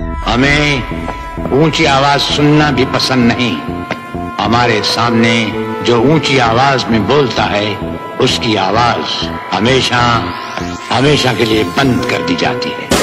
हमें ऊँची आवाज़ सुनना भी पसंद नहीं। हमारे सामने जो ऊँची आवाज़ में बोलता है, उसकी आवाज़ हमेशा हमेशा के लिए बंद कर दी जाती है।